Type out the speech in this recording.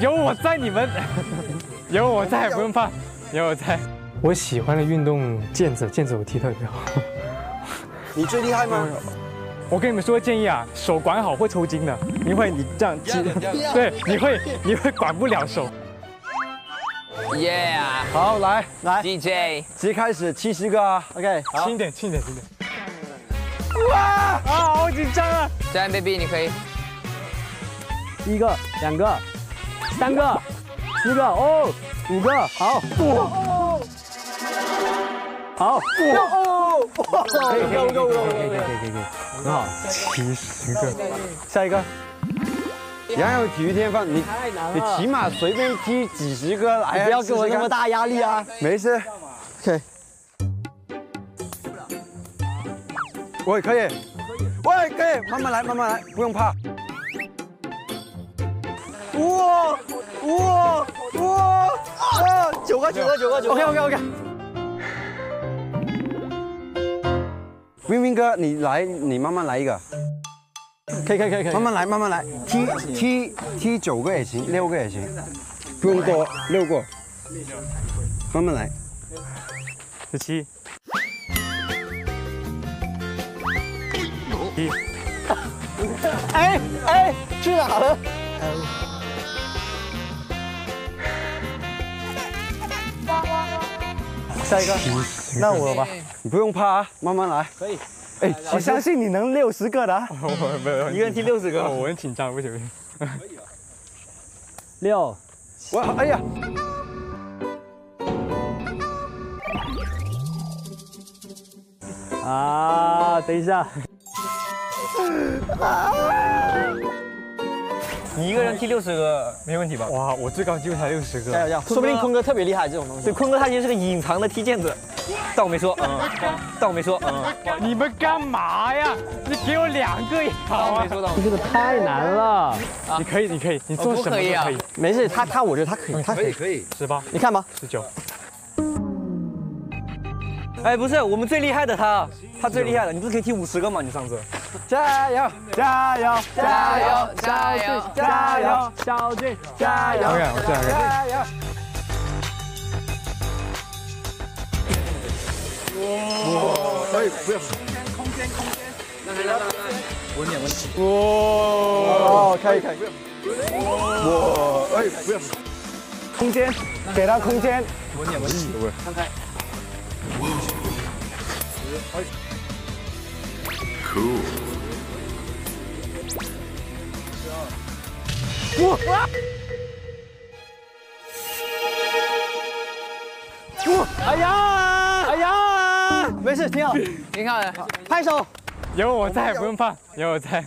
有我在，你们 有我在，不用怕，有我在。我喜欢的运动毽子，毽子我踢特别好。你最厉害吗？我跟你们说个建议啊，手管好会抽筋的，因为你这样踢，对，你会你会管不了手。耶！好，来来 DJ，直接开始七十个啊，OK，轻一点，轻一点，轻一点。哇啊，好紧张啊！这样 baby 你可以。一个，两个，三个，四个，哦，五个，好，好，哦，可以可以可以可以可以可以可以，很好，七十个，下一个。杨有体育天分，你你起码随便踢几十个来，不要给我那么大压力啊！没事，OK。喂，可以，喂，可以，慢慢来，慢慢来，不用怕。哇哇哇啊！九个，九个，九个，九个。OK OK OK。冰冰哥，你来，你慢慢来一个。可以可以可以可以，慢慢来慢慢来，踢踢踢九个也行，六个也行，不用多，六个，慢慢来。十七。一。哎哎，去哪了？下一个，那我吧，你不用怕啊，慢慢来。可以。哎，我相信你能六十个的。我没有，一个人踢六十个，我很紧张，不行不行。可 以六，我哎呀。啊，等一下。你一个人踢六十个没问题吧？哇，我最高记录才六十个。加油加油！说不定坤哥特别厉害这种东西。对，坤哥他其实是个隐藏的踢毽子，但我没说。嗯，但我没说。嗯，你们干嘛呀？你给我两个也好啊。没说到。这个太难了。你可以，你可以，你做什么都可以。没事，他他，我觉得他可以，他可以可以。十八，你看吧，十九。哎，不是，我们最厉害的他，他最厉害的，你不是可以踢五十个吗？你上次。加油！加油！加油！加油！加油！小俊，加油！加油！加油！哇！哎，不要！空间，空间，空间来来来来，稳点，稳点。哇！可以，可以。哇！哎，不要！空间，给他空间。稳点，稳点。看开。Cool。哇！哇！哎呀！哎呀！没事，挺好，挺好的，拍手。有我在，不用怕，有我在。